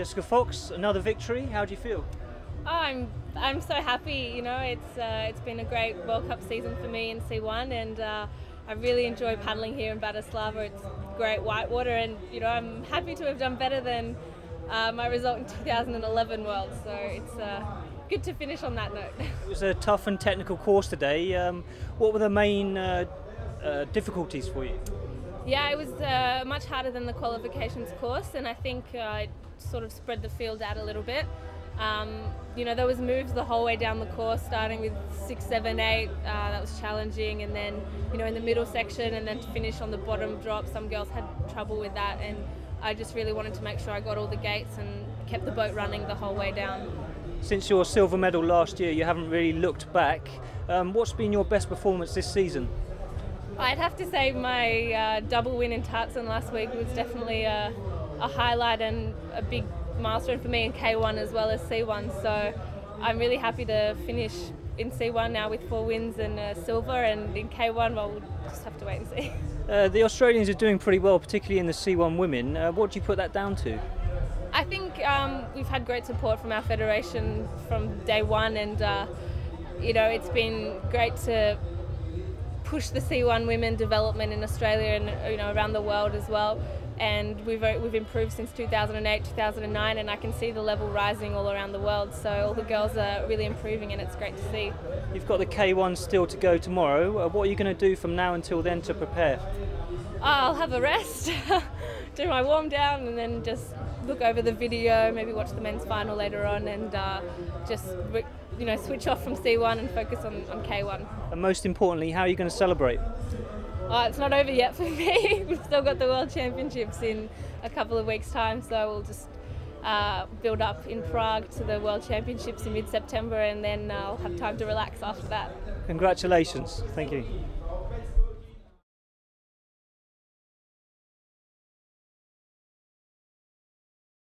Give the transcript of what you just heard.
Jessica Fox, another victory. How do you feel? Oh, I'm I'm so happy. You know, it's uh, it's been a great World Cup season for me in C1, and uh, I really enjoy paddling here in Bratislava. It's great whitewater, and you know, I'm happy to have done better than uh, my result in 2011 Worlds. So it's uh, good to finish on that note. It was a tough and technical course today. Um, what were the main uh, uh, difficulties for you? Yeah, it was uh, much harder than the qualifications course, and I think uh, sort of spread the field out a little bit. Um, you know, there was moves the whole way down the course, starting with six, seven, eight. Uh, that was challenging, and then you know in the middle section, and then to finish on the bottom drop, some girls had trouble with that, and I just really wanted to make sure I got all the gates and kept the boat running the whole way down. Since your silver medal last year, you haven't really looked back. Um, what's been your best performance this season? I'd have to say my uh, double win in Tacen last week was definitely a, a highlight and a big milestone for me in K1 as well as C1. So I'm really happy to finish in C1 now with four wins and a silver, and in K1, well, we'll just have to wait and see. Uh, the Australians are doing pretty well, particularly in the C1 women. Uh, what do you put that down to? I think um, we've had great support from our federation from day one, and uh, you know it's been great to push the C1 women development in Australia and you know around the world as well. And we've we've improved since 2008, 2009, and I can see the level rising all around the world. So all the girls are really improving, and it's great to see. You've got the K1 still to go tomorrow. Uh, what are you going to do from now until then to prepare? I'll have a rest, do my warm down, and then just look over the video, maybe watch the men's final later on, and uh, just you know switch off from C1 and focus on, on K1. And most importantly, how are you going to celebrate? Oh, it's not over yet for me. We've still got the World Championships in a couple of weeks' time, so we'll just uh, build up in Prague to the World Championships in mid-September, and then I'll have time to relax after that. Congratulations. Thank you.